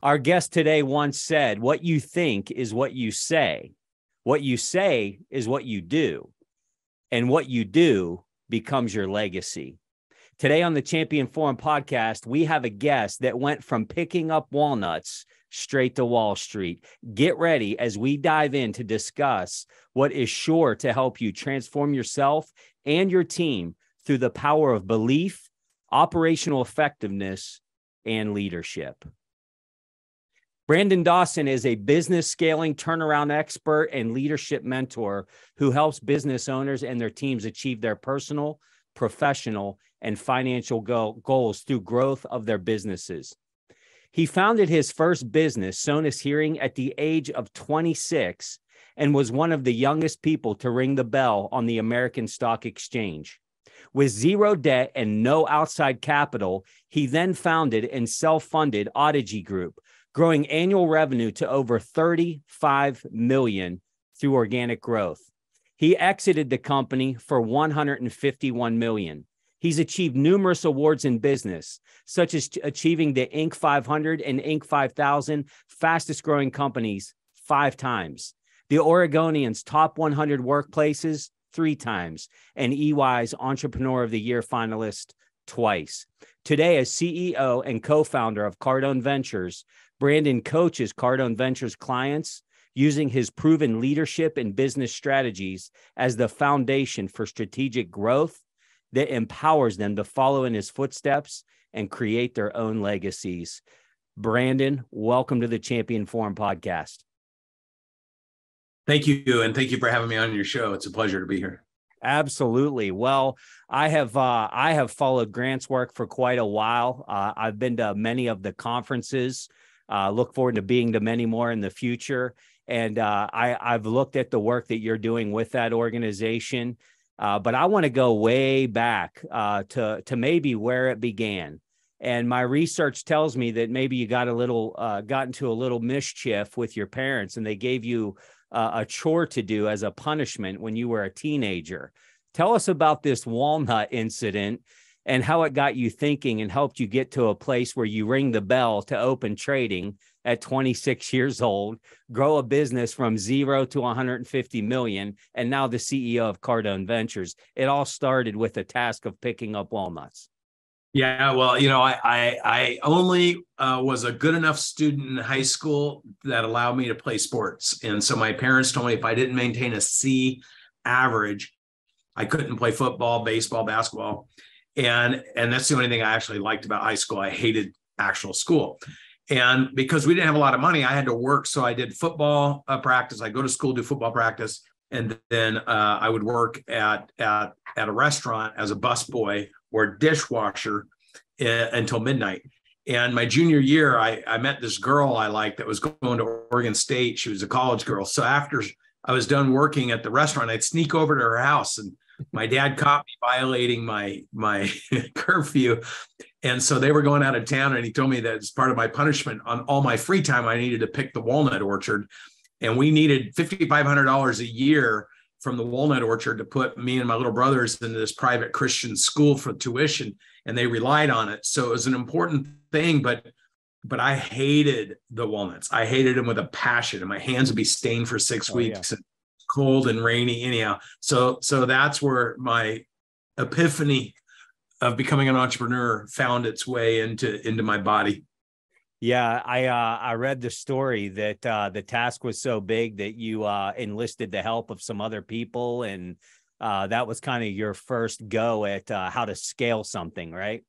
Our guest today once said, What you think is what you say. What you say is what you do. And what you do becomes your legacy. Today on the Champion Forum podcast, we have a guest that went from picking up walnuts straight to Wall Street. Get ready as we dive in to discuss what is sure to help you transform yourself and your team through the power of belief, operational effectiveness, and leadership. Brandon Dawson is a business scaling turnaround expert and leadership mentor who helps business owners and their teams achieve their personal, professional, and financial goals through growth of their businesses. He founded his first business, Sonus Hearing, at the age of 26 and was one of the youngest people to ring the bell on the American Stock Exchange. With zero debt and no outside capital, he then founded and self funded Audigy Group, growing annual revenue to over 35 million through organic growth. He exited the company for 151 million. He's achieved numerous awards in business, such as achieving the Inc. 500 and Inc. 5000 fastest growing companies five times, the Oregonian's top 100 workplaces three times, and EY's Entrepreneur of the Year finalist twice. Today, as CEO and co founder of Cardone Ventures, Brandon coaches Cardone Ventures clients using his proven leadership and business strategies as the foundation for strategic growth that empowers them to follow in his footsteps and create their own legacies. Brandon, welcome to the Champion Forum podcast. Thank you. And thank you for having me on your show. It's a pleasure to be here. Absolutely. Well, I have uh, I have followed Grant's work for quite a while. Uh, I've been to many of the conferences uh, look forward to being to many more in the future. And uh, I, I've looked at the work that you're doing with that organization, uh, but I want to go way back uh, to to maybe where it began. And my research tells me that maybe you got a little uh, got into a little mischief with your parents, and they gave you a chore to do as a punishment when you were a teenager. Tell us about this walnut incident and how it got you thinking and helped you get to a place where you ring the bell to open trading at 26 years old, grow a business from zero to 150 million, and now the CEO of Cardone Ventures. It all started with the task of picking up walnuts. Yeah, well, you know, I I, I only uh, was a good enough student in high school that allowed me to play sports, and so my parents told me if I didn't maintain a C average, I couldn't play football, baseball, basketball and and that's the only thing i actually liked about high school. I hated actual school. And because we didn't have a lot of money i had to work. So i did football uh, practice. I go to school do football practice and then uh, i would work at at at a restaurant as a busboy or dishwasher uh, until midnight. And my junior year I, I met this girl i liked that was going to oregon state. She was a college girl. So after i was done working at the restaurant i'd sneak over to her house and my dad caught me violating my my curfew. And so they were going out of town and he told me that as part of my punishment on all my free time i needed to pick the walnut orchard. And we needed $5500 a year from the walnut orchard to put me and my little brothers into this private christian school for tuition and they relied on it. So it was an important thing but but i hated the walnuts. I hated them with a passion and my hands would be stained for six oh, weeks yeah. and cold and rainy anyhow. So so that's where my epiphany of becoming an entrepreneur found its way into into my body. Yeah, I uh, I read the story that uh, the task was so big that you uh, enlisted the help of some other people, and uh, that was kind of your first go at uh, how to scale something, right?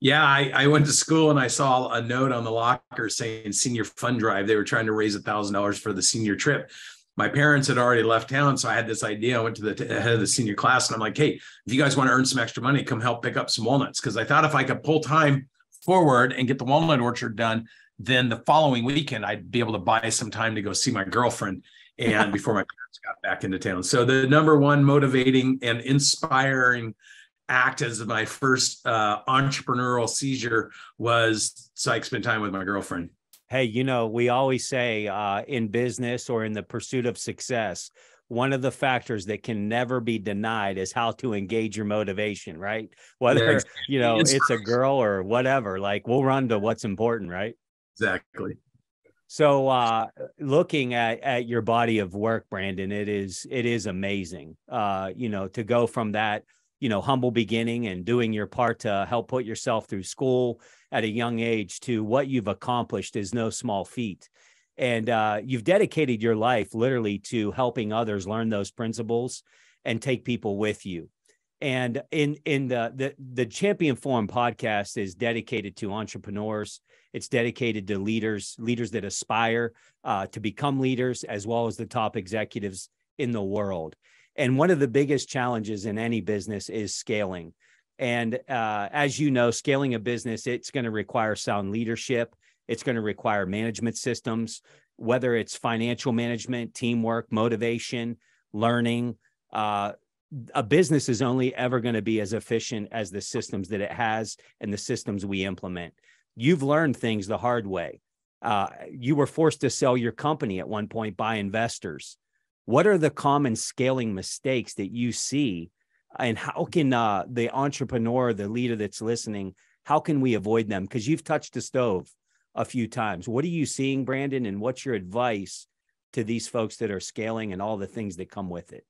Yeah, I, I went to school and I saw a note on the locker saying senior fund drive. They were trying to raise a thousand dollars for the senior trip my parents had already left town. So I had this idea. I went to the t- head of the senior class and I'm like, hey, if you guys want to earn some extra money, come help pick up some walnuts. Cause I thought if I could pull time forward and get the walnut orchard done, then the following weekend I'd be able to buy some time to go see my girlfriend and before my parents got back into town. So the number one motivating and inspiring act as my first uh, entrepreneurial seizure was so I could spend time with my girlfriend hey, you know, we always say uh, in business or in the pursuit of success, one of the factors that can never be denied is how to engage your motivation, right? Whether yeah. you know it's, it's a girl or whatever, like we'll run to what's important, right? Exactly. So uh, looking at at your body of work, Brandon, it is it is amazing. Uh, you know, to go from that, you know, humble beginning and doing your part to help put yourself through school at a young age to what you've accomplished is no small feat. And uh, you've dedicated your life literally to helping others learn those principles and take people with you. And in in the the the Champion Forum podcast is dedicated to entrepreneurs. It's dedicated to leaders, leaders that aspire uh, to become leaders, as well as the top executives in the world. And one of the biggest challenges in any business is scaling. And uh, as you know, scaling a business, it's going to require sound leadership. It's going to require management systems, whether it's financial management, teamwork, motivation, learning. Uh, a business is only ever going to be as efficient as the systems that it has and the systems we implement. You've learned things the hard way. Uh, you were forced to sell your company at one point by investors. What are the common scaling mistakes that you see? And how can uh, the entrepreneur, the leader that's listening, how can we avoid them? Because you've touched the stove a few times. What are you seeing, Brandon? And what's your advice to these folks that are scaling and all the things that come with it?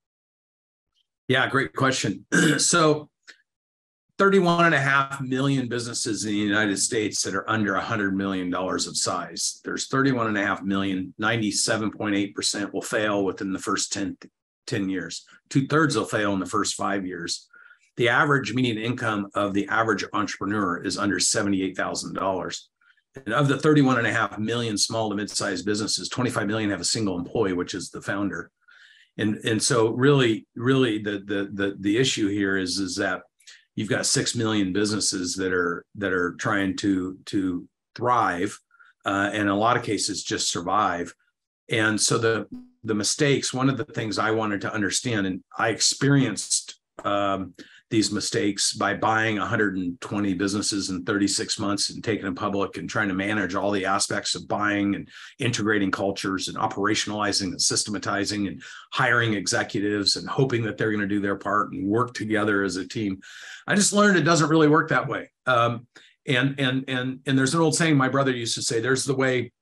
Yeah, great question. so 31 and a half million businesses in the United States that are under $100 million of size. There's 31 and a half million, 97.8% will fail within the first 10, 10 years. Two thirds will fail in the first five years. The average median income of the average entrepreneur is under $78,000. And of the 31 and a half million small to mid-sized businesses, 25 million have a single employee, which is the founder and and so really really the the the, the issue here is is that you've got six million businesses that are that are trying to to thrive uh, and in a lot of cases just survive. And so the the mistakes one of the things i wanted to understand and i experienced um, these mistakes by buying 120 businesses in 36 months and taking them public and trying to manage all the aspects of buying and integrating cultures and operationalizing and systematizing and hiring executives and hoping that they're going to do their part and work together as a team. I just learned it doesn't really work that way. Um, and and and and there's an old saying my brother used to say, "There's the way."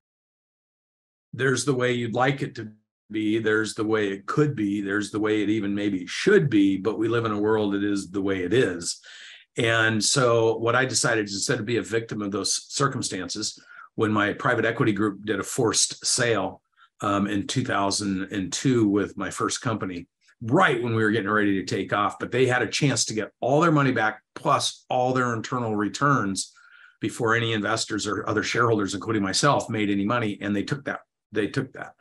There's the way you'd like it to be there's the way it could be there's the way it even maybe should be but we live in a world that is the way it is. And so what i decided is instead of be a victim of those circumstances when my private equity group did a forced sale um, in 2002 with my first company right when we were getting ready to take off but they had a chance to get all their money back plus all their internal returns before any investors or other shareholders including myself made any money and they took that they took that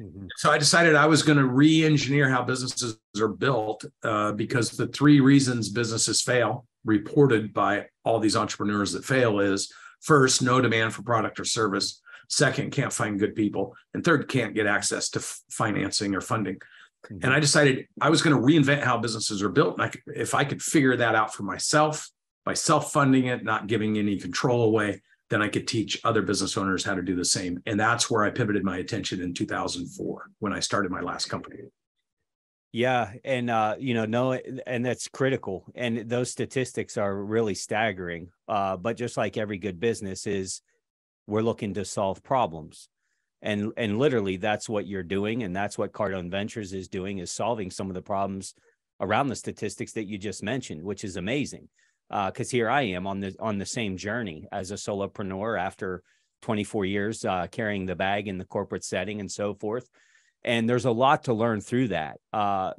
Mm-hmm. So I decided I was going to re-engineer how businesses are built uh, because the three reasons businesses fail, reported by all these entrepreneurs that fail, is first, no demand for product or service. Second, can't find good people, and third, can't get access to f- financing or funding. Mm-hmm. And I decided I was going to reinvent how businesses are built. And I could, if I could figure that out for myself by self-funding it, not giving any control away, then I could teach other business owners how to do the same. And that's where I pivoted my attention in 2004 when I started my last company. Yeah, and uh, you know, no, and that's critical. And those statistics are really staggering. Uh, but just like every good business is, we're looking to solve problems, and and literally that's what you're doing, and that's what Cardone Ventures is doing is solving some of the problems around the statistics that you just mentioned, which is amazing because uh, here I am on the on the same journey as a solopreneur after 24 years uh, carrying the bag in the corporate setting and so forth. And there's a lot to learn through that. Uh,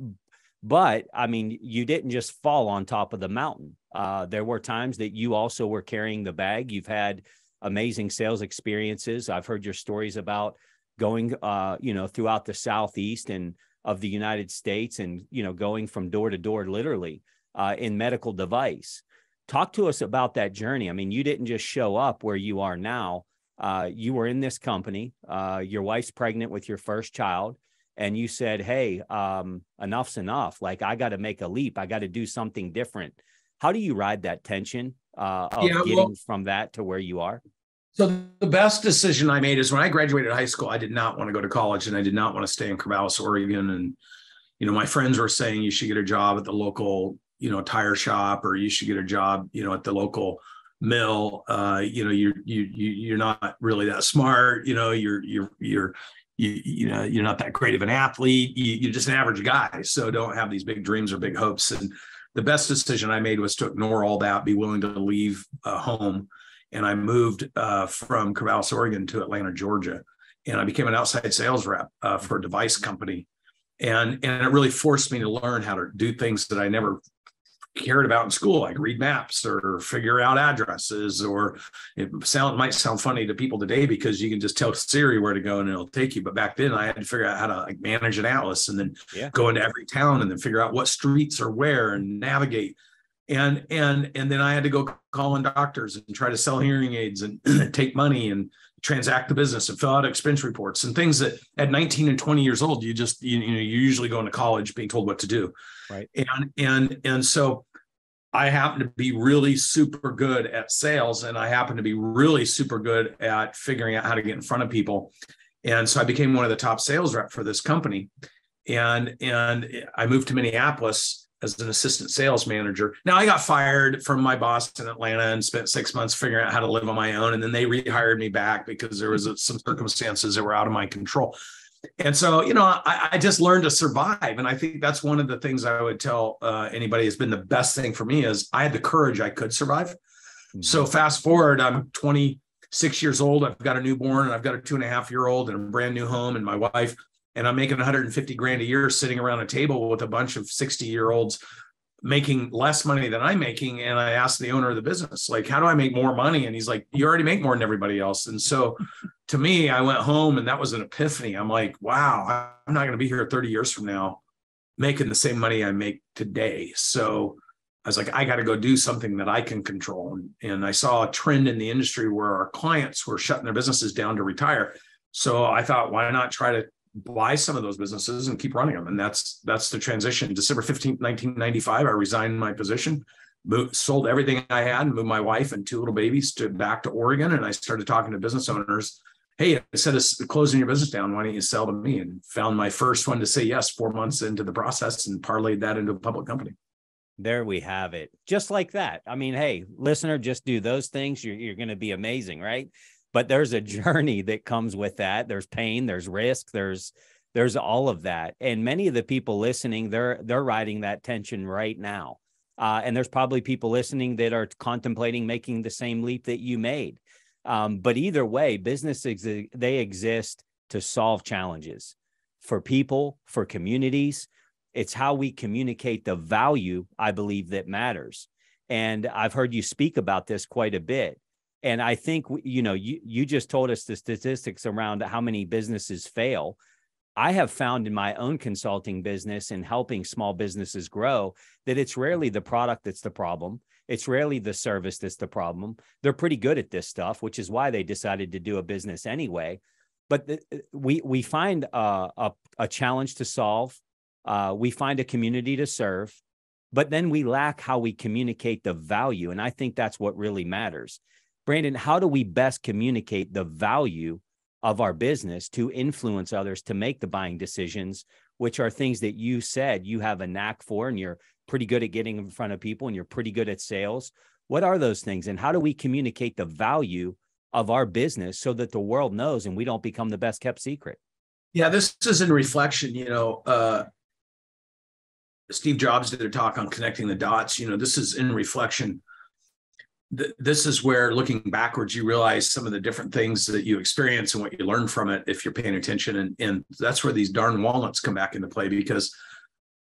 but I mean, you didn't just fall on top of the mountain. Uh, there were times that you also were carrying the bag. You've had amazing sales experiences. I've heard your stories about going, uh, you know, throughout the southeast and of the United States, and you know, going from door to door, literally uh, in medical device. Talk to us about that journey. I mean, you didn't just show up where you are now. Uh, you were in this company. Uh, your wife's pregnant with your first child, and you said, "Hey, um, enough's enough. Like, I got to make a leap. I got to do something different." How do you ride that tension uh, of yeah, getting well, from that to where you are? So the best decision I made is when I graduated high school. I did not want to go to college, and I did not want to stay in Corvallis, Oregon. And you know, my friends were saying you should get a job at the local you know tire shop or you should get a job you know at the local mill. Uh, you know, you're you you you're not really that smart. You know, you're you're you're you, you know you're not that great of an athlete. You, you're just an average guy. So don't have these big dreams or big hopes. And the best decision I made was to ignore all that, be willing to leave uh, home, and I moved uh, from Corvallis, Oregon, to Atlanta, Georgia, and I became an outside sales rep uh, for a device company and and it really forced me to learn how to do things that I never cared about in school, like read maps or figure out addresses, or it sound might sound funny to people today because you can just tell Siri where to go and it'll take you. But back then I had to figure out how to like manage an atlas and then yeah. go into every town and then figure out what streets are where and navigate. And and and then I had to go call in doctors and try to sell hearing aids and take money and transact the business and fill out expense reports and things that at 19 and 20 years old you just you, you know you're usually go into college being told what to do. Right. And and and so i happen to be really super good at sales and i happen to be really super good at figuring out how to get in front of people. And so i became one of the top sales rep for this company. And and i moved to minneapolis as an assistant sales manager. Now I got fired from my boss in Atlanta and spent six months figuring out how to live on my own. And then they rehired me back because there was some circumstances that were out of my control. And so, you know, I, I just learned to survive. And I think that's one of the things I would tell uh, anybody has been the best thing for me is I had the courage I could survive. Mm-hmm. So fast forward, I'm 26 years old. I've got a newborn and I've got a two and a half year old and a brand new home and my wife and I'm making 150 grand a year sitting around a table with a bunch of 60 year olds making less money than I'm making. And I asked the owner of the business, like, how do I make more money? And he's like, you already make more than everybody else. And so to me, I went home and that was an epiphany. I'm like, wow, I'm not going to be here 30 years from now making the same money I make today. So I was like, I got to go do something that I can control. And, and I saw a trend in the industry where our clients were shutting their businesses down to retire. So I thought, why not try to buy some of those businesses and keep running them. And that's that's the transition. December 15th, 1995, I resigned my position, moved, sold everything I had, moved my wife and two little babies to back to Oregon. And I started talking to business owners. Hey, instead of closing your business down, why don't you sell to me? And found my first one to say yes four months into the process and parlayed that into a public company. There we have it. Just like that. I mean, hey, listener, just do those things. You're, you're going to be amazing, right? But there's a journey that comes with that. There's pain there's risk there's there's all of that. And many of the people listening they're they're riding that tension right now. Uh, and there's probably people listening that are contemplating making the same leap that you made. Um, but either way businesses they exist to solve challenges for people for communities. It's how we communicate the value i believe that matters. And i've heard you speak about this quite a bit and I think you know you you just told us the statistics around how many businesses fail. I have found in my own consulting business and helping small businesses grow that it's rarely the product that's the problem. It's rarely the service that's the problem. They're pretty good at this stuff, which is why they decided to do a business anyway. But the, uh, we we find a, a, a challenge to solve. Uh, we find a community to serve, but then we lack how we communicate the value, and I think that's what really matters. Brandon, how do we best communicate the value of our business to influence others to make the buying decisions, which are things that you said you have a knack for and you're pretty good at getting in front of people and you're pretty good at sales? What are those things? And how do we communicate the value of our business so that the world knows and we don't become the best kept secret? Yeah, this is in reflection. You know, uh, Steve Jobs did a talk on connecting the dots. You know, this is in reflection th- this is where looking backwards you realize some of the different things that you experience and what you learn from it if you're paying attention and, and that's where these darn walnuts come back into play because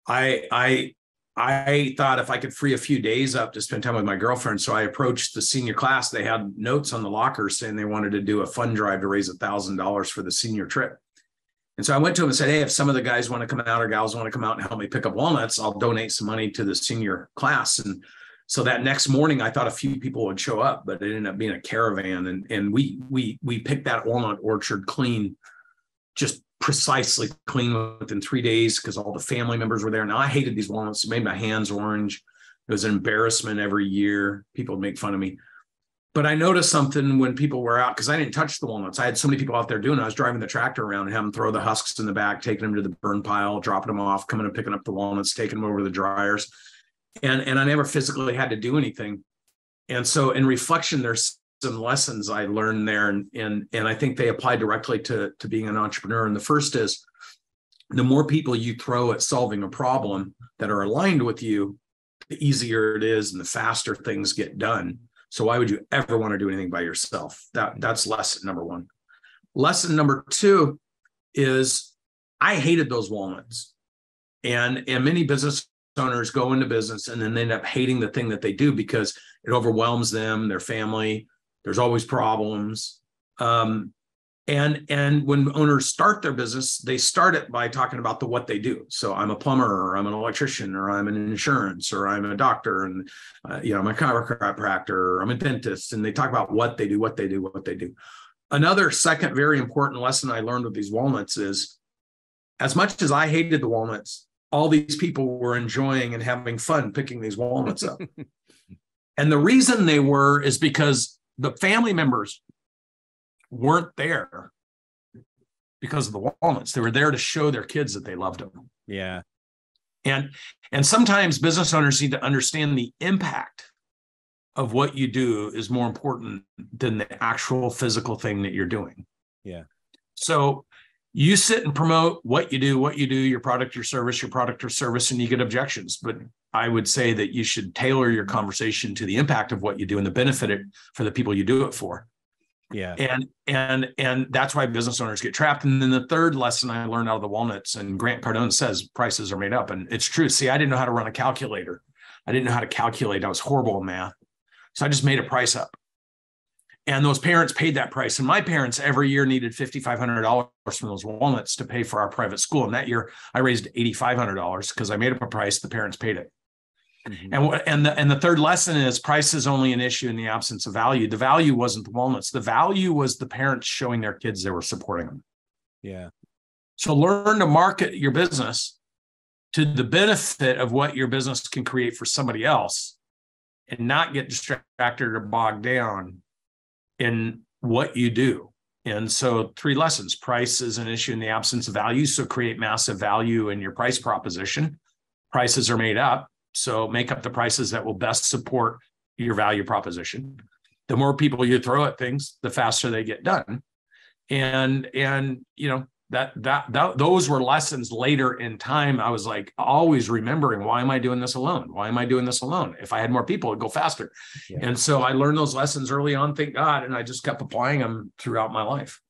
i i I thought if I could free a few days up to spend time with my girlfriend. So I approached the senior class. They had notes on the locker saying they wanted to do a fund drive to raise a thousand dollars for the senior trip. And so I went to them and said, Hey, if some of the guys want to come out or gals want to come out and help me pick up walnuts, I'll donate some money to the senior class. And so that next morning i thought a few people would show up but it ended up being a caravan. And and we we we picked that walnut orchard clean just precisely clean within three days because all the family members were there. Now i hated these walnuts it made my hands orange. It was an embarrassment every year. People would make fun of me. But i noticed something when people were out because i didn't touch the walnuts. I had so many people out there doing it. I was driving the tractor around and having them throw the husks in the back taking them to the burn pile dropping them off coming and picking up the walnuts taking them over to the dryers and and I never physically had to do anything. and so in reflection, there's some lessons I learned there, and and and I think they apply directly to to being an entrepreneur. And the first is the more people you throw at solving a problem that are aligned with you, the easier it is and the faster things get done. So why would you ever want to do anything by yourself? That that's lesson number one. Lesson number two is I hated those walnuts. And and many business owners go into business and then they end up hating the thing that they do because it overwhelms them, their family. There's always problems. Um, and and when owners start their business they start it by talking about the what they do so i'm a plumber or i'm an electrician or i'm an insurance or i'm a doctor and uh, you know i'm a chiropractor or i'm a dentist and they talk about what they do what they do what they do another second very important lesson i learned with these walnuts is as much as i hated the walnuts all these people were enjoying and having fun picking these walnuts up and the reason they were is because the family members weren't there because of the walnuts. They were there to show their kids that they loved them. Yeah. And and sometimes business owners need to understand the impact of what you do is more important than the actual physical thing that you're doing. Yeah. So you sit and promote what you do, what you do, your product, your service, your product or service, and you get objections. But I would say that you should tailor your conversation to the impact of what you do and the benefit for the people you do it for. Yeah. And and and that's why business owners get trapped. And then the third lesson I learned out of the walnuts, and Grant Cardone says prices are made up. And it's true. See, I didn't know how to run a calculator. I didn't know how to calculate. I was horrible in math. So I just made a price up. And those parents paid that price. And my parents every year needed $5,500 from those walnuts to pay for our private school. And that year I raised $8,500 because I made up a price. The parents paid it. Mm-hmm. And and the and the third lesson is price is only an issue in the absence of value. The value wasn't the walnuts. The value was the parents showing their kids they were supporting them. Yeah. So learn to market your business to the benefit of what your business can create for somebody else and not get distracted or bogged down in what you do. And so, three lessons price is an issue in the absence of value. So, create massive value in your price proposition. Prices are made up. So make up the prices that will best support your value proposition. The more people you throw at things, the faster they get done. And and you know that that that those were lessons later in time. I was like always remembering why am I doing this alone? Why am I doing this alone? If I had more people, it'd go faster. Yeah. And so I learned those lessons early on, thank God, and I just kept applying them throughout my life.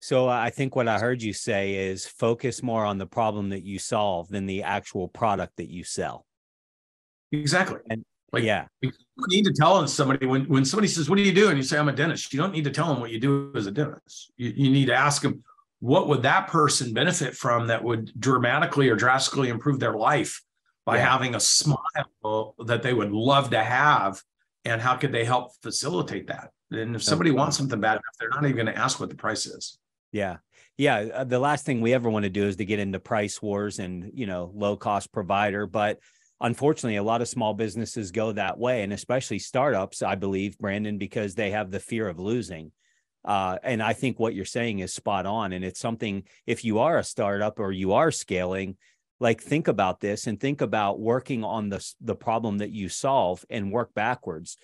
So uh, I think what I heard you say is focus more on the problem that you solve than the actual product that you sell. Exactly. And like, yeah, you need to tell somebody when when somebody says, "What do you do?" and you say, "I'm a dentist." You don't need to tell them what you do as a dentist. You, you need to ask them what would that person benefit from that would dramatically or drastically improve their life by yeah. having a smile that they would love to have, and how could they help facilitate that? And if somebody wants something bad enough, they're not even going to ask what the price is. Yeah. Yeah. Uh, the last thing we ever want to do is to get into price wars and, you know, low cost provider. But unfortunately, a lot of small businesses go that way. And especially startups, I believe, Brandon, because they have the fear of losing. Uh, and I think what you're saying is spot on. And it's something, if you are a startup or you are scaling, like think about this and think about working on the, the problem that you solve and work backwards,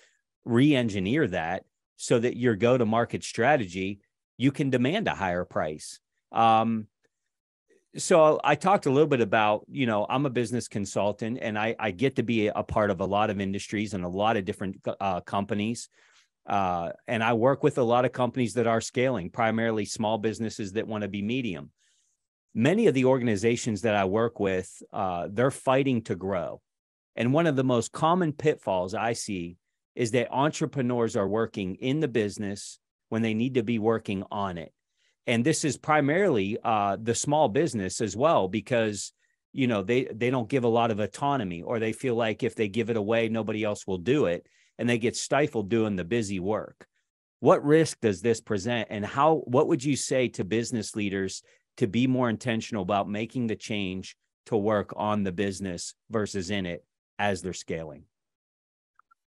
re engineer that so that your go to market strategy you can demand a higher price. Um, so I talked a little bit about, you know, I'm a business consultant and I, I get to be a part of a lot of industries and a lot of different uh, companies. Uh, and I work with a lot of companies that are scaling, primarily small businesses that want to be medium. Many of the organizations that I work with, uh, they're fighting to grow. And one of the most common pitfalls I see is that entrepreneurs are working in the business when they need to be working on it. And this is primarily uh, the small business as well, because you know they they don't give a lot of autonomy, or they feel like if they give it away, nobody else will do it, and they get stifled doing the busy work. What risk does this present, and how? What would you say to business leaders to be more intentional about making the change to work on the business versus in it as they're scaling?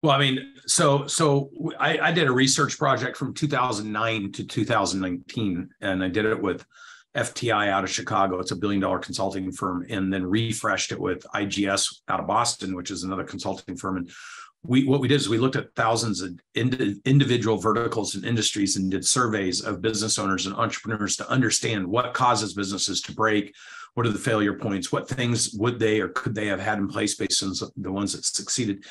Well, I mean, so so I, I, did a research project from 2009 to 2019, and I did it with FTI out of Chicago. It's a billion dollar consulting firm, and then refreshed it with IGS out of Boston, which is another consulting firm. And we what we did is we looked at thousands of ind- individual verticals and industries and did surveys of business owners and entrepreneurs to understand what causes businesses to break what are the failure points what things would they or could they have had in place based on the ones that succeeded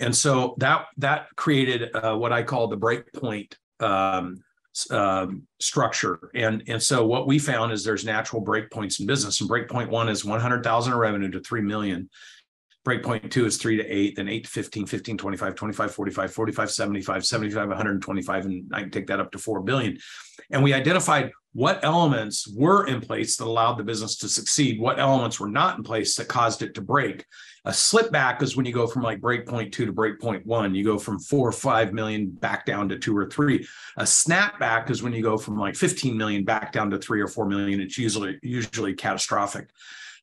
and so that that created uh, what i call the breakpoint um, um, structure. And, and so what we found is there's natural breakpoints in business. And breakpoint one is 100,000 in revenue to 3 million. Breakpoint two is three to eight, then eight to 15, 15, 25, 25, 45, 45, 75, 75, 125, and I can take that up to 4 billion. And we identified what elements were in place that allowed the business to succeed, what elements were not in place that caused it to break. A slip back is when you go from like breakpoint two to breakpoint one, you go from four or five million back down to two or three. A snapback is when you go from like 15 million back down to three or four million. It's usually usually catastrophic.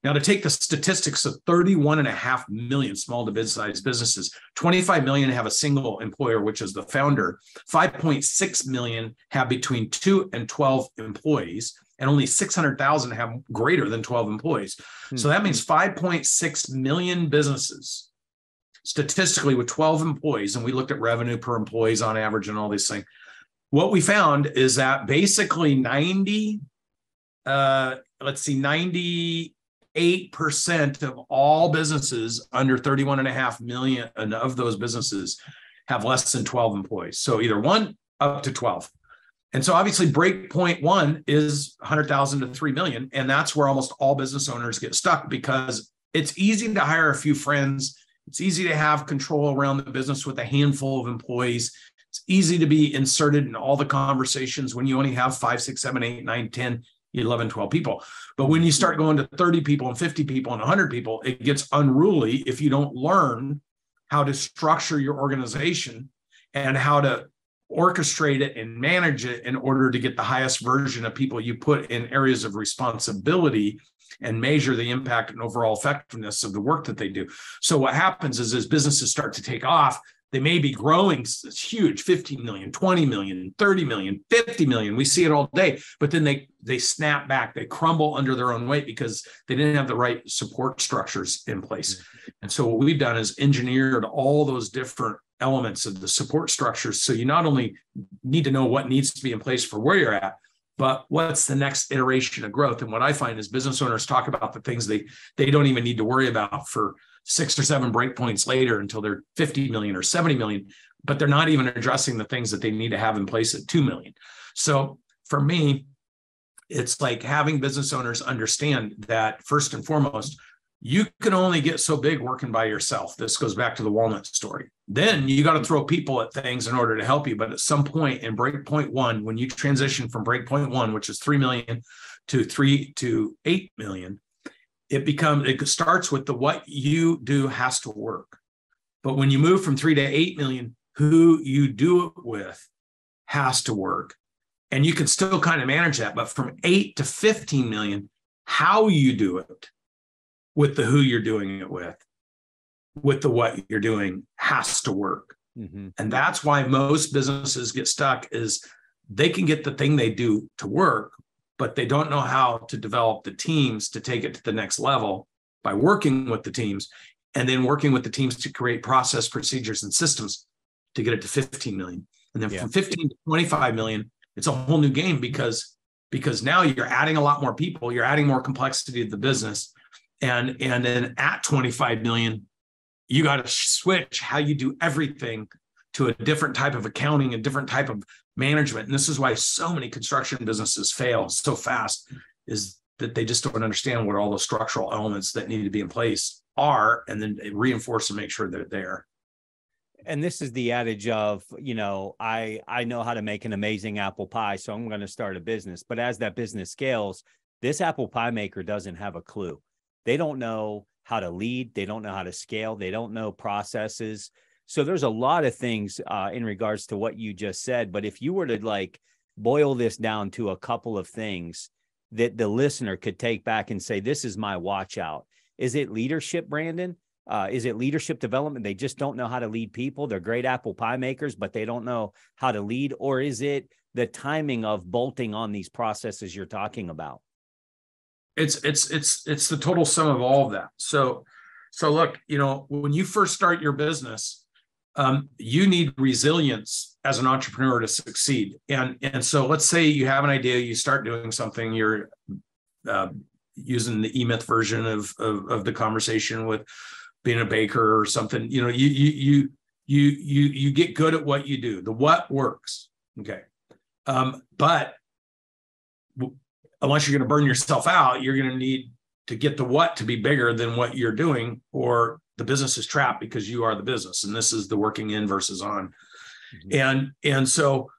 Now, to take the statistics of 31 and a half million small to mid-sized businesses, 25 million have a single employer, which is the founder. 5.6 million have between two and 12 employees, and only 600,000 have greater than 12 employees. Hmm. So that means 5.6 million businesses statistically with 12 employees, and we looked at revenue per employees on average and all these things. What we found is that basically 90, uh, let's see, 90 8% of all businesses under 31 and a half million of those businesses have less than 12 employees. So either one up to 12. And so obviously break point one is 100,000 to 3 million. And that's where almost all business owners get stuck because it's easy to hire a few friends. It's easy to have control around the business with a handful of employees. It's easy to be inserted in all the conversations when you only have five, six, seven, eight, nine, 10 11, 12 people. But when you start going to 30 people and 50 people and 100 people, it gets unruly if you don't learn how to structure your organization and how to orchestrate it and manage it in order to get the highest version of people you put in areas of responsibility and measure the impact and overall effectiveness of the work that they do. So what happens is as businesses start to take off, they may be growing it's huge 15 million 20 million 30 million 50 million. We see it all day but then they they snap back. They crumble under their own weight because they didn't have the right support structures in place. Mm-hmm. and so what we've done is engineered all those different elements of the support structures. So you not only need to know what needs to be in place for where you're at but what's the next iteration of growth? And what i find is business owners talk about the things they they don't even need to worry about for six or seven breakpoints later until they're 50 million or 70 million, but they're not even addressing the things that they need to have in place at 2 million. So for me, it's like having business owners understand that first and foremost, you can only get so big working by yourself. This goes back to the walnut story. Then you got to throw people at things in order to help you. But at some point in breakpoint one, when you transition from breakpoint one, which is 3 million to three to 8 million, it becomes it starts with the what you do has to work. But when you move from 3 to 8 million who you do it with has to work. And you can still kind of manage that but from 8 to 15 million how you do it with the who you're doing it with with the what you're doing has to work. Mm-hmm. and that's why most businesses get stuck is they can get the thing they do to work but they don't know how to develop the teams to take it to the next level by working with the teams and then working with the teams to create process procedures and systems to get it to 15 million and then yeah. from 15 to 25 million it's a whole new game because because now you're adding a lot more people you're adding more complexity to the business and and then at 25 million you got to switch how you do everything to a different type of accounting, a different type of management. And this is why so many construction businesses fail so fast is that they just don't understand what all the structural elements that need to be in place are and then reinforce and make sure they're there. And this is the adage of you know i i know how to make an amazing apple pie so i'm going to start a business. But as that business scales this apple pie maker doesn't have a clue. They don't know how to lead. They don't know how to scale. They don't know processes so there's a lot of things uh, in regards to what you just said. But if you were to like boil this down to a couple of things that the listener could take back and say, this is my watch out. Is it leadership, Brandon? Uh, is it leadership development? They just don't know how to lead people. They're great apple pie makers, but they don't know how to lead. Or is it the timing of bolting on these processes you're talking about? It's it's it's it's the total sum of all of that. So so look, you know, when you first start your business, um, you need resilience as an entrepreneur to succeed. And and so let's say you have an idea, you start doing something, you're uh, using the E-Myth version of, of of the conversation with being a baker or something. You know, you you you you you you get good at what you do. The what works. Okay, um, but unless you're going to burn yourself out, you're going to need to get the what to be bigger than what you're doing, or the business is trapped because you are the business. And this is the working in versus on. Mm-hmm. And and so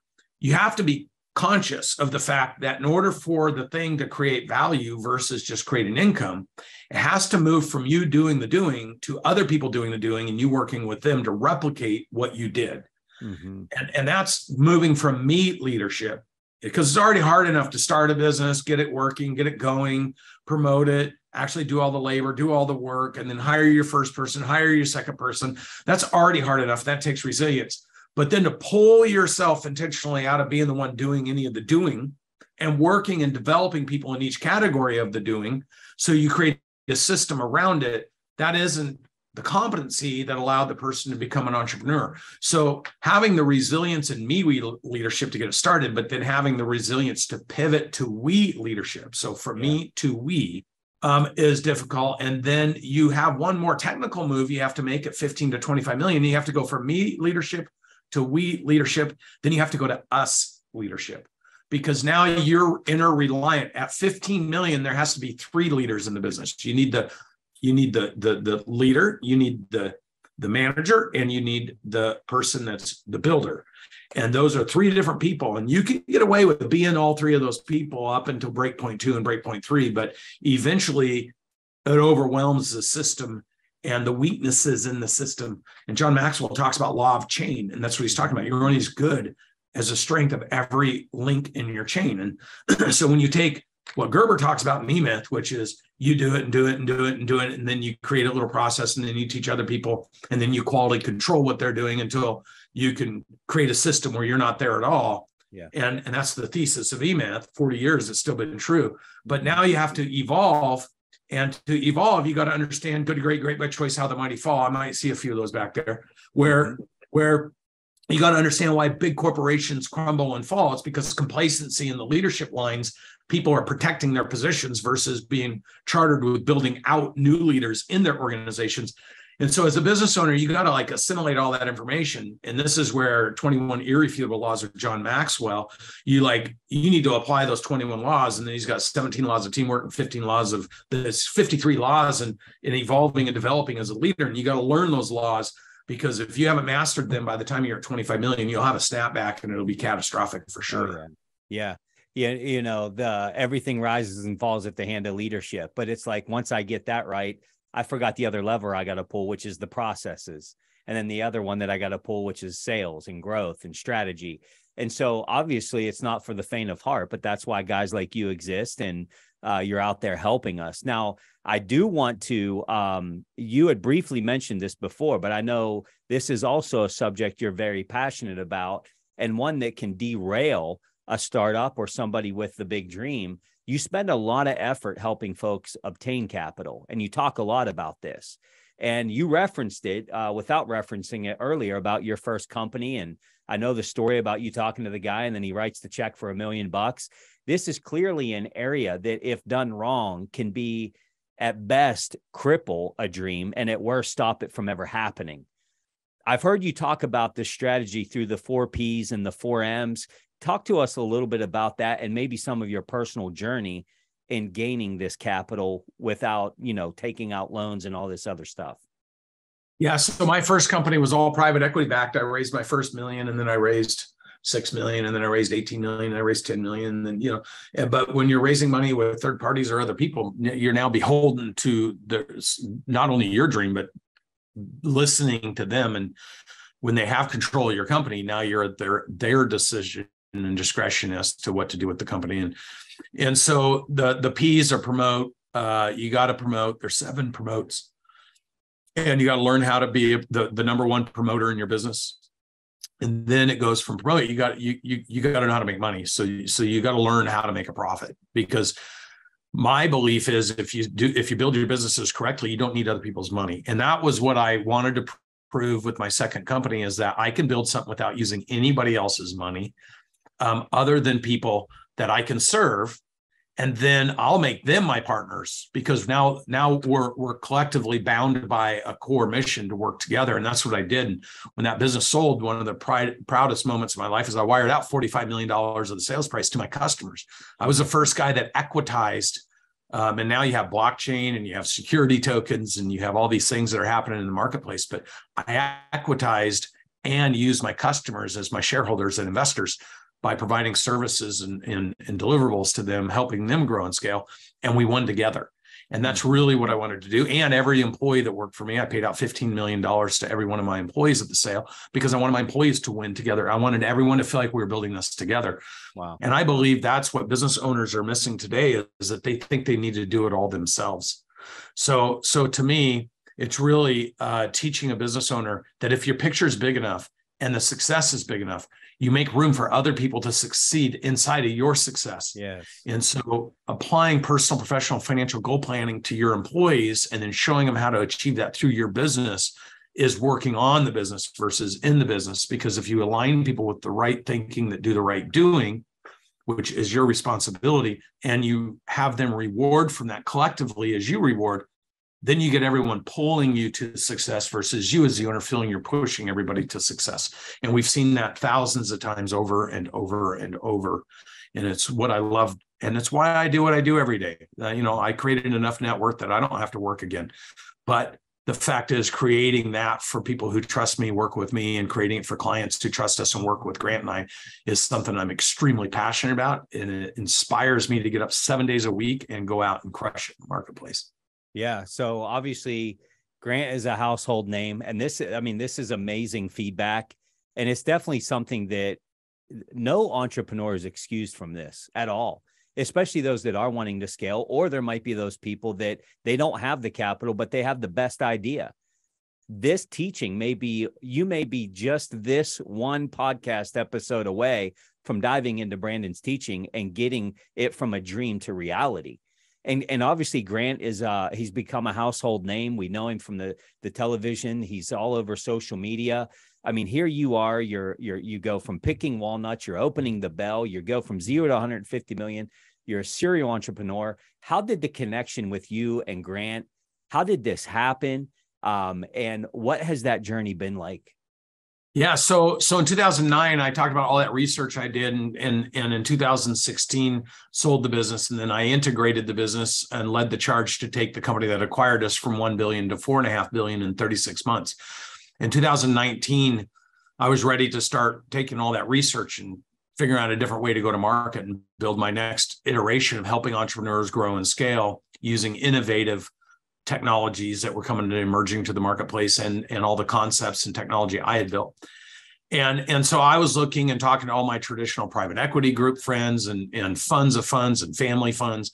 you have to be conscious of the fact that in order for the thing to create value versus just create an income, it has to move from you doing the doing to other people doing the doing and you working with them to replicate what you did. Mm-hmm. And, and that's moving from me leadership because it's already hard enough to start a business, get it working, get it going, promote it, actually do all the labor, do all the work, and then hire your first person, hire your second person. That's already hard enough. That takes resilience. But then to pull yourself intentionally out of being the one doing any of the doing and working and developing people in each category of the doing, so you create a system around it, that isn't the competency that allowed the person to become an entrepreneur. So having the resilience in me we leadership to get it started, but then having the resilience to pivot to we leadership. So from yeah. me to we um, is difficult. And then you have one more technical move you have to make at 15 to 25 million. You have to go from me leadership to we leadership. Then you have to go to us leadership because now you're inter reliant at 15 million. There has to be three leaders in the business. You need the you need the the the leader, you need the the manager, and you need the person that's the builder. And those are three different people. And you can get away with being all three of those people up until breakpoint two and breakpoint three, but eventually it overwhelms the system and the weaknesses in the system. And John Maxwell talks about law of chain, and that's what he's talking about. You're only as good as the strength of every link in your chain. And so when you take what Gerber talks about in E-Myth, which is you do it and do it and do it and do it, and then you create a little process, and then you teach other people, and then you quality control what they're doing until you can create a system where you're not there at all. Yeah. And and that's the thesis of E-Myth. 40 years, it's still been true. But now you have to evolve. And to evolve, you got to understand good, great, great by choice, how the mighty fall. I might see a few of those back there, where mm-hmm. where you got to understand why big corporations crumble and fall. It's because complacency in the leadership lines people are protecting their positions versus being chartered with building out new leaders in their organizations. And so as a business owner, you got to like assimilate all that information. And this is where 21 irrefutable laws of John Maxwell, you like, you need to apply those 21 laws. And then he's got 17 laws of teamwork and 15 laws of this 53 laws and in evolving and developing as a leader. And you got to learn those laws because if you haven't mastered them by the time you're at 25 million, you'll have a snapback and it'll be catastrophic for sure. Oh, yeah. yeah you, you know the everything rises and falls at the hand of leadership but it's like once i get that right i forgot the other lever i got to pull which is the processes and then the other one that i got to pull which is sales and growth and strategy and so obviously it's not for the faint of heart but that's why guys like you exist and uh, you're out there helping us. Now i do want to um, you had briefly mentioned this before but i know this is also a subject you're very passionate about and one that can derail a startup or somebody with the big dream, you spend a lot of effort helping folks obtain capital. And you talk a lot about this. And you referenced it uh, without referencing it earlier about your first company. And I know the story about you talking to the guy and then he writes the check for a million bucks. This is clearly an area that, if done wrong, can be at best cripple a dream and at worst stop it from ever happening. I've heard you talk about this strategy through the four P's and the four M's talk to us a little bit about that and maybe some of your personal journey in gaining this capital without you know taking out loans and all this other stuff. Yeah so my first company was all private equity backed. I raised my first million and then i raised six million and then i raised 18 million and i raised 10 million. And then you know but when you're raising money with third parties or other people you're now beholden to the not only your dream but listening to them. And when they have control of your company now you're at their their decision and discretion as to what to do with the company. And and so the the P's are promote. Uh, you got to promote. There's seven promotes, and you got to learn how to be the the number one promoter in your business. And then it goes from promote. You got you you you got to know how to make money. So you, so you got to learn how to make a profit because my belief is if you do if you build your businesses correctly, you don't need other people's money. And that was what I wanted to prove with my second company is that I can build something without using anybody else's money, um, other than people that I can serve and then I'll make them my partners because now now we're we're collectively bound by a core mission to work together, and that's what I did. And when that business sold, one of the pride, proudest moments of my life is I wired out forty five million dollars of the sales price to my customers. I was the first guy that equitized. Um, and now you have blockchain and you have security tokens and you have all these things that are happening in the marketplace. But I equitized and used my customers as my shareholders and investors by providing services and, and, and, deliverables to them, helping them grow and scale. And we won together. And that's really what I wanted to do. And every employee that worked for me, I paid out $15 million to every one of my employees at the sale because I wanted my employees to win together. I wanted everyone to feel like we were building this together. Wow. And I believe that's what business owners are missing today is that they think they need to do it all themselves. So, so to me, it's really uh, teaching a business owner that if your picture is big enough and the success is big enough, you make room for other people to succeed inside of your success. Yes. And so applying personal, professional, financial goal planning to your employees and then showing them how to achieve that through your business is working on the business versus in the business. Because if you align people with the right thinking that do the right doing, which is your responsibility, and you have them reward from that collectively as you reward, then you get everyone pulling you to success versus you as the owner feeling you're pushing everybody to success. And we've seen that thousands of times over and over and over. And it's what I love. And it's why I do what I do every day. Uh, you know, I created enough net worth that I don't have to work again. But the fact is, creating that for people who trust me, work with me, and creating it for clients who trust us and work with Grant and I is something I'm extremely passionate about. And it inspires me to get up seven days a week and go out and crush it in the marketplace. Yeah. So obviously, Grant is a household name. And this, I mean, this is amazing feedback. And it's definitely something that no entrepreneur is excused from this at all, especially those that are wanting to scale. Or there might be those people that they don't have the capital, but they have the best idea. This teaching may be, you may be just this one podcast episode away from diving into Brandon's teaching and getting it from a dream to reality and and obviously Grant is uh he's become a household name. We know him from the the television. He's all over social media. I mean, here you are. You're you're you go from picking walnuts. You're opening the bell. You go from zero to 150 million. You're a serial entrepreneur. How did the connection with you and Grant? How did this happen? Um, and what has that journey been like? Yeah, so so in 2009, I talked about all that research I did, and and and in 2016 sold the business, and then I integrated the business and led the charge to take the company that acquired us from one billion to four and a half billion in 36 months. In 2019, I was ready to start taking all that research and figuring out a different way to go to market and build my next iteration of helping entrepreneurs grow and scale using innovative technologies that were coming and emerging to the marketplace and and all the concepts and technology I had built. And, and so I was looking and talking to all my traditional private equity group friends and, and funds of funds and family funds.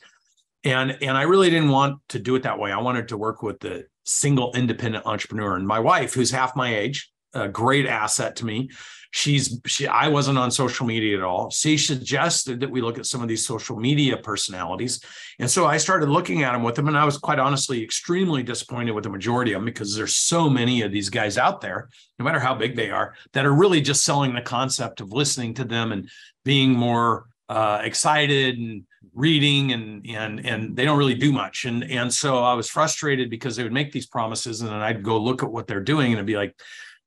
And, and I really didn't want to do it that way. I wanted to work with the single independent entrepreneur. And my wife, who's half my age, a great asset to me, she's she i wasn't on social media at all. She suggested that we look at some of these social media personalities. And so i started looking at them with them and i was quite honestly extremely disappointed with the majority of them because there's so many of these guys out there no matter how big they are that are really just selling the concept of listening to them and being more uh, excited and reading and and and they don't really do much. And and so i was frustrated because they would make these promises and then i'd go look at what they're doing and it'd be like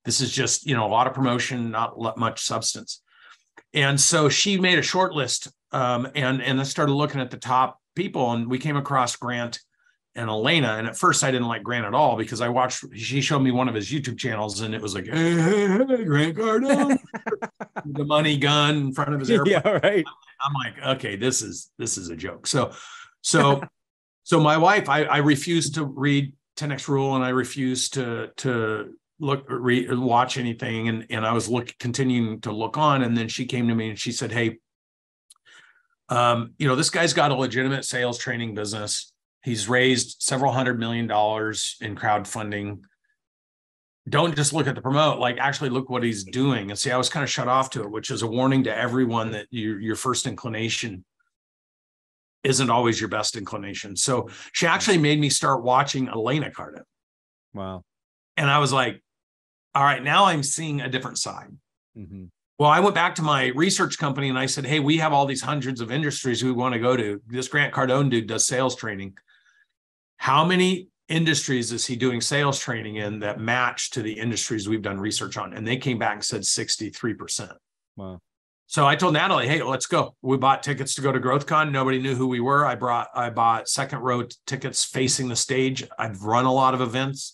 this is just, you know, a lot of promotion, not much substance. And so she made a short list um, and, and I started looking at the top people and we came across Grant and Elena. And at first I didn't like Grant at all because I watched, she showed me one of his YouTube channels and it was like, hey, hey, hey Grant Cardone, the money gun in front of his airplane. Yeah, right. I'm like, okay, this is, this is a joke. So, so, so my wife, I, I refused to read 10X rule and I refused to, to look re, watch anything and and I was look continuing to look on and then she came to me and she said hey um, you know this guy's got a legitimate sales training business. He's raised several hundred million dollars in crowdfunding. Don't just look at the promote like actually look what he's doing. And see I was kind of shut off to it which is a warning to everyone that your your first inclination isn't always your best inclination. So she actually made me start watching Elena Cardone wow. And I was like, all right, now I'm seeing a different side. Mhm. Well, I went back to my research company and I said, Hey, we have all these hundreds of industries we want to go to. This Grant Cardone dude does sales training. How many industries is he doing sales training in that match to the industries we've done research on? And they came back and said 63%. Wow. So I told Natalie, hey, let's go. We bought tickets to go to GrowthCon. Nobody knew who we were. I brought I bought second row tickets facing the stage. I've run a lot of events.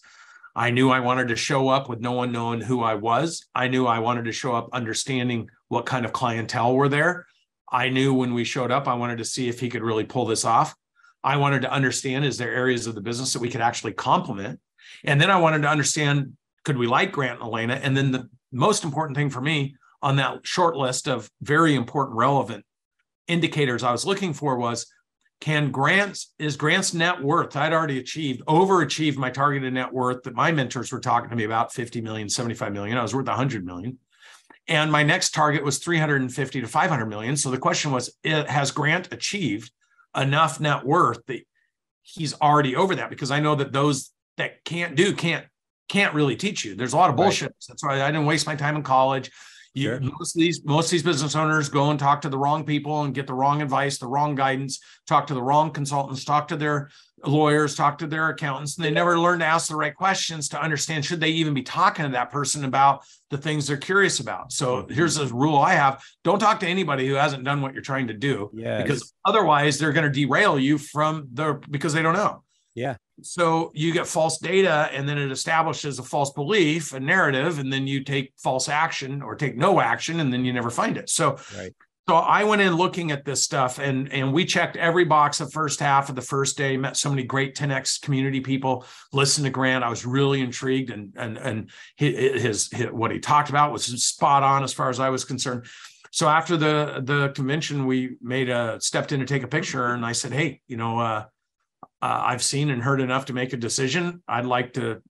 I knew I wanted to show up with no one knowing who I was. I knew I wanted to show up understanding what kind of clientele were there. I knew when we showed up, I wanted to see if he could really pull this off. I wanted to understand is there areas of the business that we could actually complement? And then I wanted to understand could we like Grant and Elena? And then the most important thing for me on that short list of very important relevant indicators I was looking for was can grants is grants net worth i'd already achieved overachieved my targeted net worth that my mentors were talking to me about 50 million 75 million i was worth 100 million. And my next target was 350 to 500 million. So the question was has grant achieved enough net worth that he's already over that? Because i know that those that can't do can't can't really teach you. There's a lot of bullshit. Right. that's why i didn't waste my time in college you, sure. most of these most of these business owners go and talk to the wrong people and get the wrong advice, the wrong guidance, talk to the wrong consultants, talk to their lawyers, talk to their accountants, and they never learn to ask the right questions to understand should they even be talking to that person about the things they're curious about. So mm-hmm. here's a rule I have: don't talk to anybody who hasn't done what you're trying to do, yes. because otherwise they're going to derail you from the because they don't know. Yeah. So you get false data and then it establishes a false belief, a narrative, and then you take false action or take no action and then you never find it. So right. So I went in looking at this stuff and and we checked every box the first half of the first day, met so many great 10x community people, listened to Grant. I was really intrigued and and and his, his, what he talked about was spot on as far as I was concerned. So after the the convention, we made a stepped in to take a picture and I said, Hey, you know, uh, uh, I've seen and heard enough to make a decision. I'd like to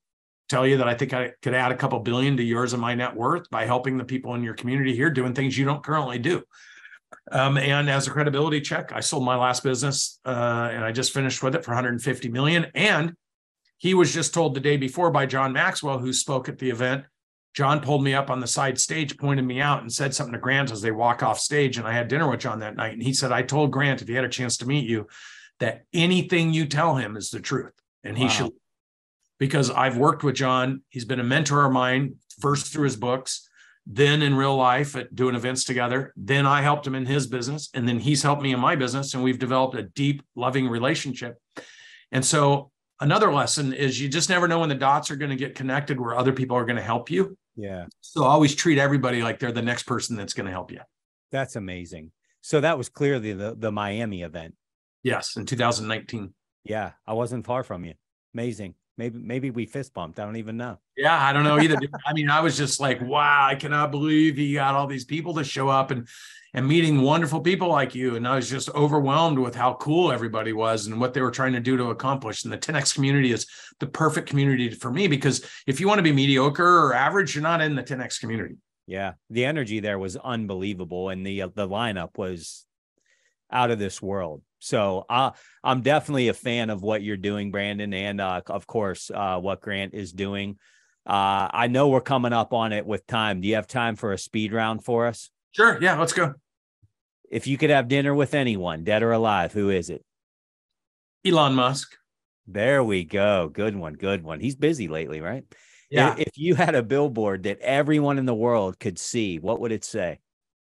tell you that I think I could add a couple billion to yours and my net worth by helping the people in your community here doing things you don't currently do. Um, and as a credibility check, I sold my last business uh, and I just finished with it for 150 million. And he was just told the day before by John Maxwell, who spoke at the event. John pulled me up on the side stage, pointed me out, and said something to Grant as they walk off stage. And I had dinner with John that night. And he said, I told Grant if he had a chance to meet you, that anything you tell him is the truth and he wow. should because I've worked with John. He's been a mentor of mine first through his books, then in real life at doing events together. Then I helped him in his business, and then he's helped me in my business, and we've developed a deep, loving relationship. And so, another lesson is you just never know when the dots are going to get connected where other people are going to help you. Yeah. So always treat everybody like they're the next person that's going to help you. That's amazing. So that was clearly the the Miami event. Yes, in 2019. Yeah, I wasn't far from you. Amazing. Maybe maybe we fist bumped. I don't even know. Yeah, I don't know either. I mean, I was just like, wow, I cannot believe he got all these people to show up and and meeting wonderful people like you. And I was just overwhelmed with how cool everybody was and what they were trying to do to accomplish. And the 10X community is the perfect community for me because if you want to be mediocre or average, you're not in the 10X community. Yeah, the energy there was unbelievable, and the uh, the lineup was out of this world. So uh, I'm definitely a fan of what you're doing, Brandon, and uh, of course, uh, what Grant is doing. Uh, I know we're coming up on it with time. Do you have time for a speed round for us? Sure. Yeah, let's go. If you could have dinner with anyone, dead or alive, who is it? Elon Musk. There we go. Good one. Good one. He's busy lately, right? Yeah. If, if you had a billboard that everyone in the world could see, what would it say?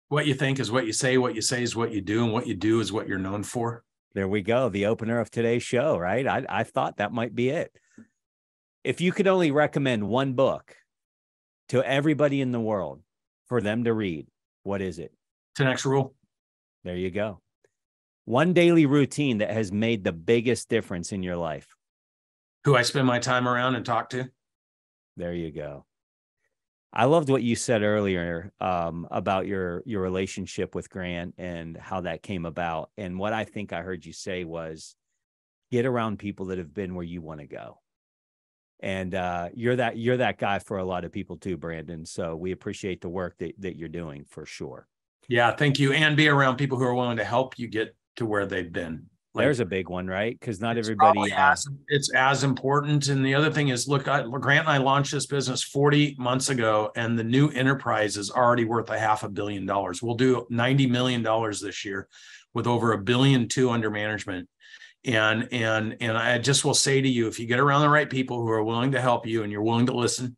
What you think is what you say, what you say is what you do, and what you do is what you're known for. There we go. The opener of today's show, right? I, I thought that might be it. If you could only recommend one book to everybody in the world for them to read, what is it? 10X Rule. There you go. One daily routine that has made the biggest difference in your life. Who I spend my time around and talk to. There you go. I loved what you said earlier um, about your your relationship with Grant and how that came about. And what I think I heard you say was, get around people that have been where you want to go. And uh, you're that you're that guy for a lot of people too, Brandon. So we appreciate the work that that you're doing for sure. Yeah, thank you. And be around people who are willing to help you get to where they've been. Like, There's a big one, right? Because not everybody. as, it's as important. And the other thing is, look, I, Grant and I launched this business 40 months ago, and the new enterprise is already worth a half a billion dollars. We'll do 90 million dollars this year, with over a billion two under management. And and and I just will say to you, if you get around the right people who are willing to help you and you're willing to listen,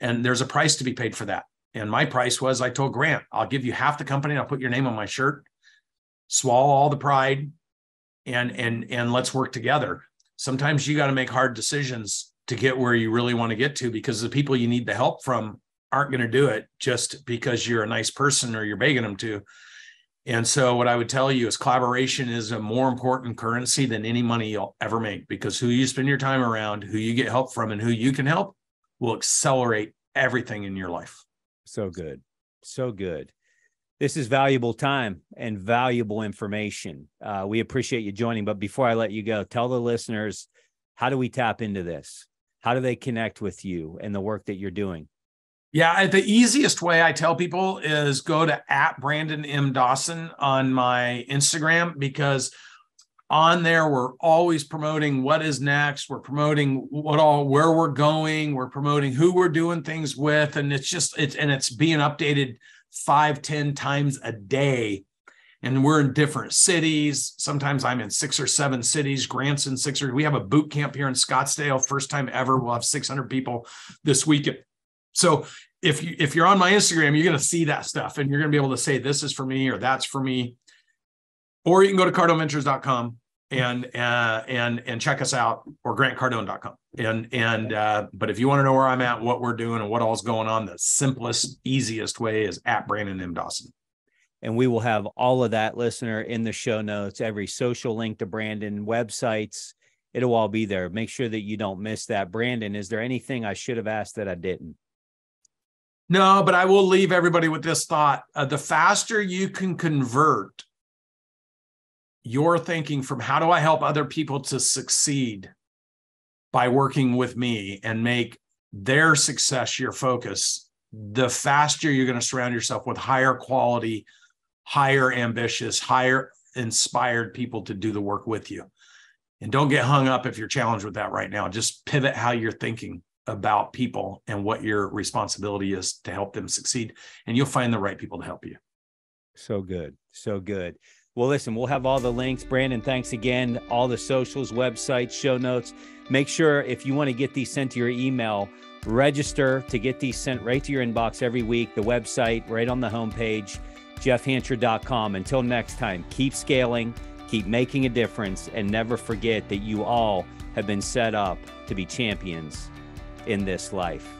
and there's a price to be paid for that. And my price was, I told Grant, I'll give you half the company. I'll put your name on my shirt, swallow all the pride, and and and let's work together sometimes you got to make hard decisions to get where you really want to get to because the people you need the help from aren't going to do it just because you're a nice person or you're begging them to and so what i would tell you is collaboration is a more important currency than any money you'll ever make because who you spend your time around who you get help from and who you can help will accelerate everything in your life so good. So good. This is valuable time and valuable information. Uh, we appreciate you joining. But before I let you go, tell the listeners how do we tap into this? How do they connect with you and the work that you're doing? Yeah, the easiest way I tell people is go to at Brandon M. Dawson on my Instagram because on there we're always promoting what is next. We're promoting what all where we're going. We're promoting who we're doing things with, and it's just it's and it's being updated five, ten times a day. And we're in different cities. Sometimes I'm in six or seven cities. Grant's in six or we have a boot camp here in Scottsdale. First time ever. We'll have 600 people this weekend. So if you if you're on my Instagram, you're going to see that stuff and you're going to be able to say this is for me or that's for me. Or you can go to cardoneventures.com and uh, and and check us out or grantcardone.com. And and uh, but if you want to know where I'm at, what we're doing, and what all's going on, the simplest, easiest way is at Brandon M. Dawson. And we will have all of that listener in the show notes, every social link to Brandon, websites, it'll all be there. Make sure that you don't miss that. Brandon, is there anything I should have asked that I didn't? No, but I will leave everybody with this thought. Uh, the faster you can convert your thinking from how do I help other people to succeed by working with me and make their success your focus, the faster you're going to surround yourself with higher quality, higher ambitious, higher inspired people to do the work with you. And don't get hung up if you're challenged with that right now. Just pivot how you're thinking about people and what your responsibility is to help them succeed. And you'll find the right people to help you. So good. So good. Well, listen, we'll have all the links. Brandon, thanks again. All the socials, websites, show notes. Make sure if you want to get these sent to your email, register to get these sent right to your inbox every week. The website right on the homepage, jeffhancher.com. Until next time, keep scaling, keep making a difference, and never forget that you all have been set up to be champions in this life.